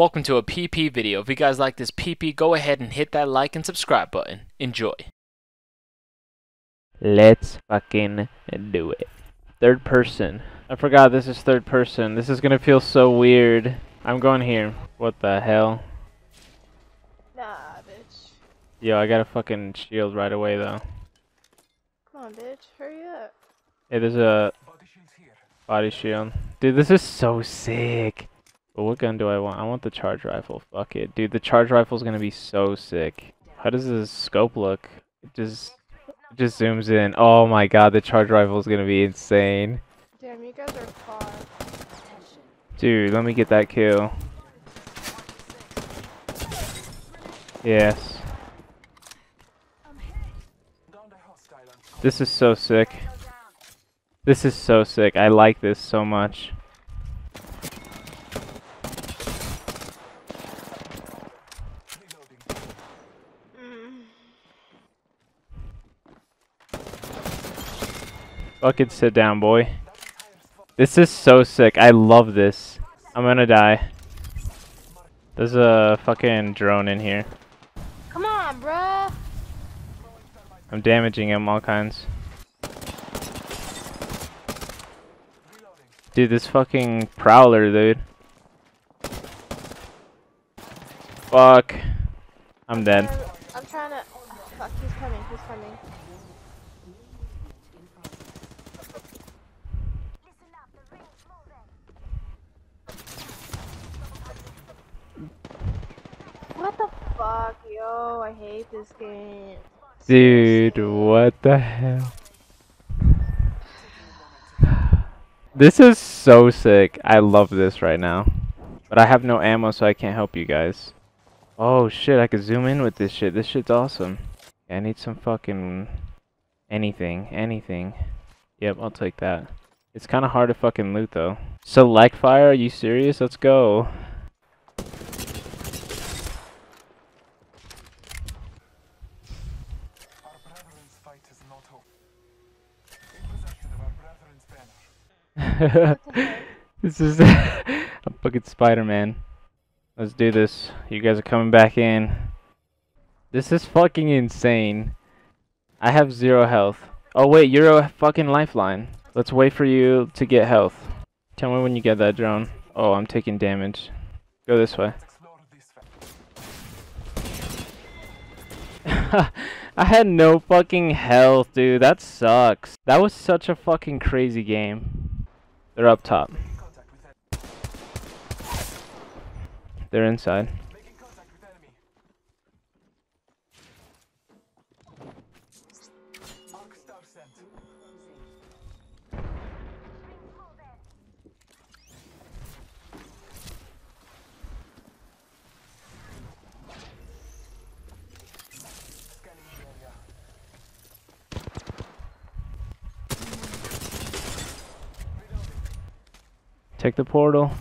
Welcome to a PP video. If you guys like this PP, go ahead and hit that like and subscribe button. Enjoy. Let's fucking do it. Third person. I forgot this is third person. This is gonna feel so weird. I'm going here. What the hell? Nah, bitch. Yo, I got a fucking shield right away though. Come on, bitch. Hurry up. Hey, there's a body shield. Dude, this is so sick. But what gun do I want? I want the charge rifle. Fuck it. Dude, the charge rifle's gonna be so sick. How does this scope look? It just it just zooms in. Oh my god, the charge rifle's gonna be insane. Damn, you guys are far. Dude, let me get that kill. Yes. This is so sick. This is so sick. I like this so much. Fucking sit down, boy. This is so sick. I love this. I'm gonna die. There's a fucking drone in here. Come on, bruh. I'm damaging him all kinds. Dude, this fucking prowler, dude. Fuck. I'm dead. I'm, I'm trying to. fuck, he's coming. He's coming. What the fuck, yo? I hate this game. Dude, what the hell? This is so sick. I love this right now. But I have no ammo, so I can't help you guys. Oh shit, I could zoom in with this shit. This shit's awesome. I need some fucking anything, anything. Yep, I'll take that. It's kind of hard to fucking loot though. Select fire? Are you serious? Let's go. this is I'm fucking Spider-Man. Let's do this. You guys are coming back in. This is fucking insane. I have zero health. Oh wait, you're a fucking lifeline. Let's wait for you to get health. Tell me when you get that drone. Oh, I'm taking damage. Go this way. I had no fucking health, dude. That sucks. That was such a fucking crazy game. They're up top. They're inside. Take the portal.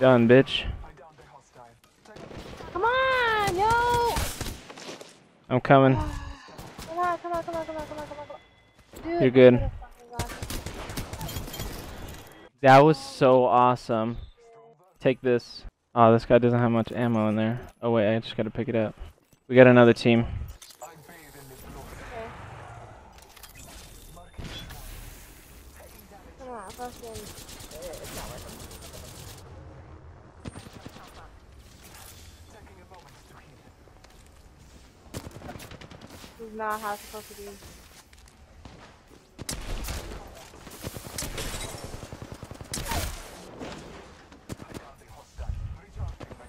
Done, bitch. I downed a hostile. Take Come on, yo! I'm coming. Come on, come on, come on, come on, come on, come on. Dude, You're good. my fucking God. That was so awesome. Take this. Oh, this guy doesn't have much ammo in there. Oh wait, I just gotta pick it up. We got another team. I bathe in this glory. Okay. Marking Come on, fucking. It's not working. taking a moment to heal. This is not how it's supposed to be. I downed a hostile. Recharging my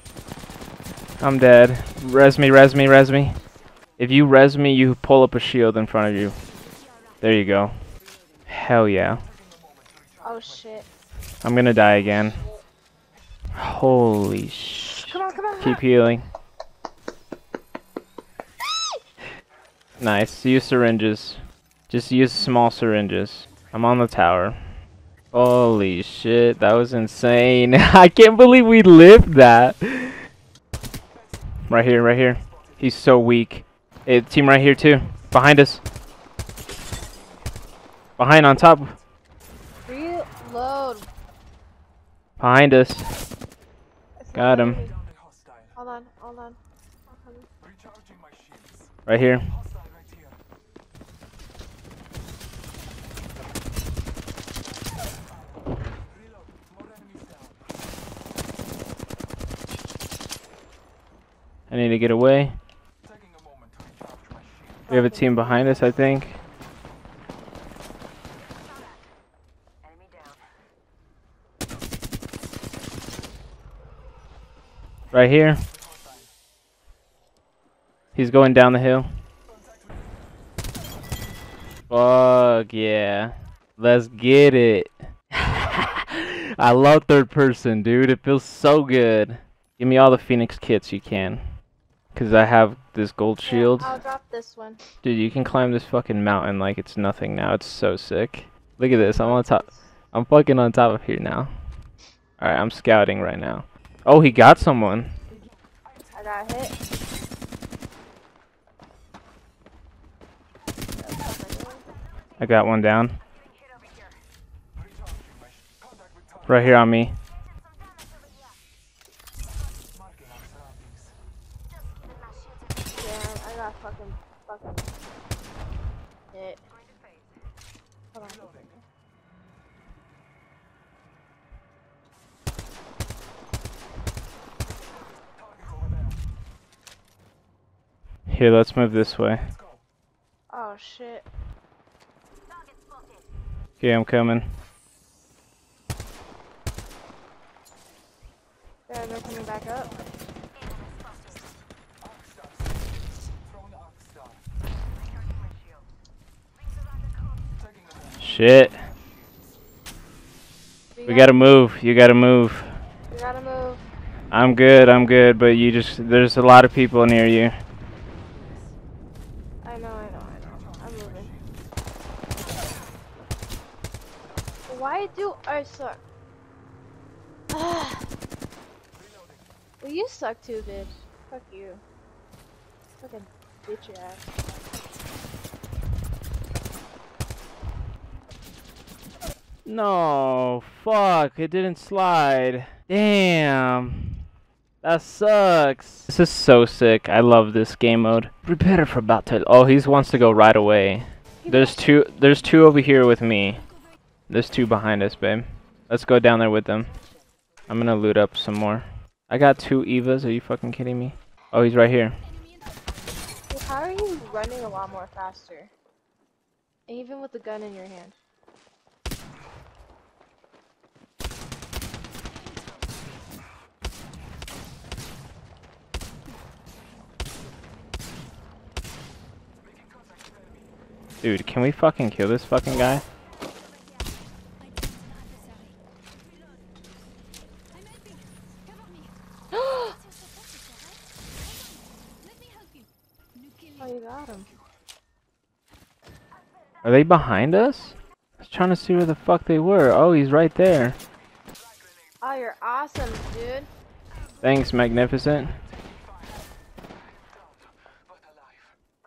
shield. I'm dead. Res me, res me, res me. If you res me, you pull up a shield in front of you. There you go. Hell yeah. Oh shit. I'm gonna die again. Holy sh. Come on, come on. Keep healing. Nice. Use syringes. Just use small syringes. I'm on the tower. Holy shit, that was insane. I can't believe we lived that. Right here, right here. He's so weak. Hey, team right here too. Behind us. Behind on top. Reload. Behind us. Got him. Hold on, hold on. Right here. I need to get away. We have a team behind us, I think. Right here. He's going down the hill. Fuck yeah. Let's get it. I love third person, dude. It feels so good. Give me all the Phoenix kits you can. Cause I have this gold Yeah, shield. I'll drop this one. Dude, you can climb this fucking mountain like it's nothing now. It's so sick. Look at this. I'm on top. I'm fucking on top of here now. Alright, I'm scouting right now. Oh, he got someone. I got hit. I got one down. Recharging my sh- Contact with target. Right here on me. I got fucking fucking hit. Hold on. Reloading. Target over there. Here, let's move this way. Oh shit. Okay, I'm coming. They're, they're coming back up. Shit. We gotta move. You gotta move. We gotta move. I'm good, I'm good, but you just, there's a lot of people near you. I know, I know, I know. I'm moving. Why do oh, I suck? well, you suck too, bitch. Fuck you. Fucking bitch ass. No, fuck, it didn't slide. Damn. That sucks. This is so sick. I love this game mode. Prepare for battle. Oh, he wants to go right away. There's two there's two over here with me. There's two behind us, babe. Let's go down there with them. I'm gonna loot up some more. I got two Evas, are you fucking kidding me? Oh, he's right here. How are you running a lot more faster? Even with the gun in your hand. Dude, can we fucking kill this fucking guy? Oh, you got him. Are they behind us? I was trying to see where the fuck they were. Oh, he's right there. Oh, you're awesome, dude. Thanks, Magnificent.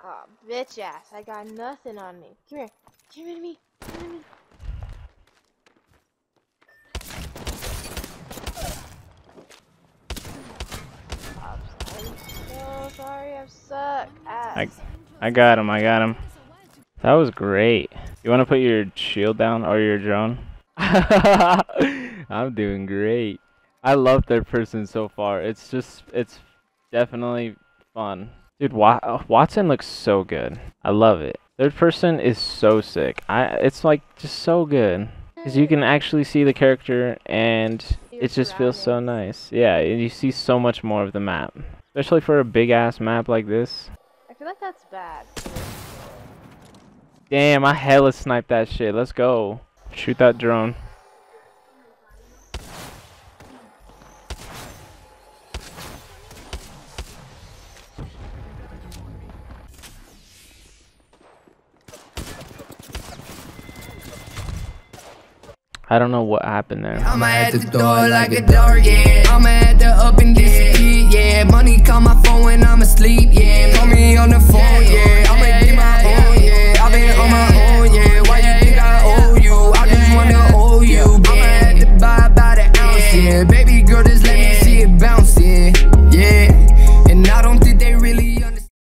Oh, bitch ass. I got nothing on me. Come here. Come here to me. Come here to me. So sorry. I suck ass. I, I got him, I got him. That was great. You want to put your shield down or your drone? I'm doing great. I love third person so far. It's just, it's definitely fun. Dude, Wa- Wattson looks so good. I love it. Third person is so sick. I, it's like just so good. Because you can actually see the character and it just feels so nice. Yeah, and you see so much more of the map. Especially for a big ass map like this. I feel like that's bad. Damn, I hella sniped that shit. Let's go. Shoot that drone. I don't know what happened there. I'ma at the door like a dog, yeah. I'ma at the up